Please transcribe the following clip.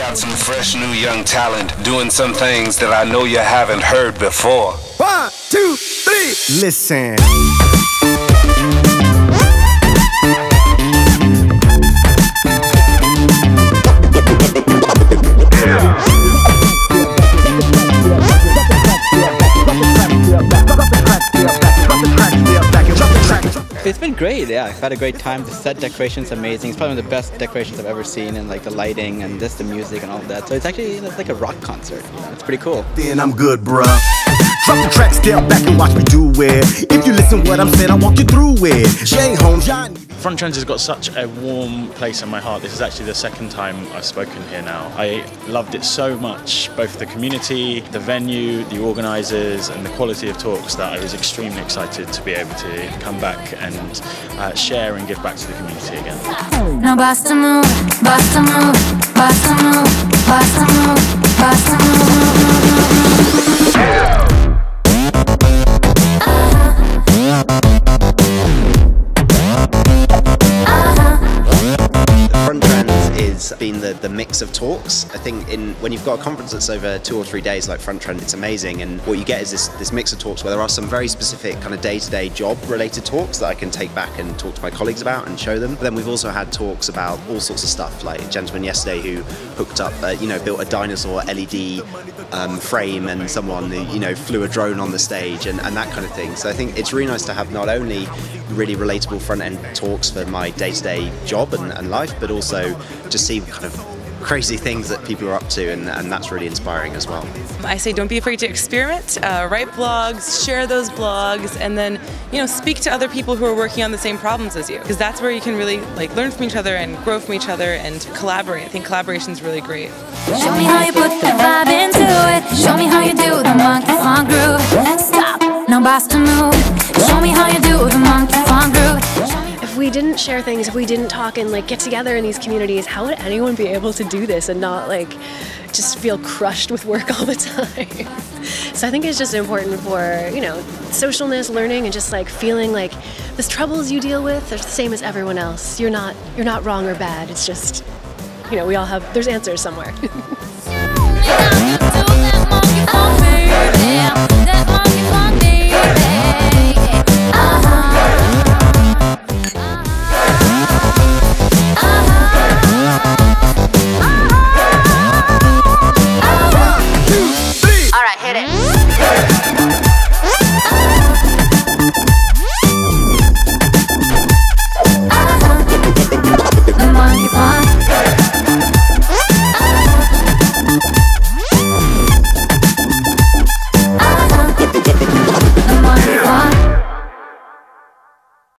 got some fresh new young talent doing some things that I know you haven't heard before. One, two, three, listen. It's been great, yeah. I've had a great time. The set decoration's amazing. It's probably one of the best decorations I've ever seen, and like the lighting and just the music and all that. So it's actually it's like a rock concert. You know, it's pretty cool. Then I'm good, bruh. Drop the track, step back and watch me do it. If you listen what I'm saying, I walk you through it. Jay Holmes, Johnny. Front Trends has got such a warm place in my heart. This is actually the second time I've spoken here now. I loved it so much, both the community, the venue, the organisers, and the quality of talks that I was extremely excited to be able to come back and uh, share and give back to the community again. Now basta move, basta move, Been the, the mix of talks. I think in when you've got a conference that's over two or three days like Front Trend, it's amazing. And what you get is this, this mix of talks where there are some very specific kind of day-to-day job related talks that I can take back and talk to my colleagues about and show them. But then we've also had talks about all sorts of stuff, like a gentleman yesterday who hooked up, uh, you know, built a dinosaur LED um, frame and someone who, you know, flew a drone on the stage and, and that kind of thing. So I think it's really nice to have not only really relatable front end talks for my day-to-day job and, and life, but also just see kind of crazy things that people are up to, and, and that's really inspiring as well. I say don't be afraid to experiment, uh, write blogs, share those blogs, and then you know speak to other people who are working on the same problems as you, because that's where you can really like learn from each other and grow from each other and collaborate. I think collaboration is really great. Show me how you put the vibe into it. Show me how you do the monkey we didn't share things, if we didn't talk and like get together in these communities, how would anyone be able to do this and not like just feel crushed with work all the time? so I think it's just important for, you know, socialness, learning and just like feeling like the troubles you deal with are the same as everyone else. You're not you're not wrong or bad. It's just you know, we all have there's answers somewhere.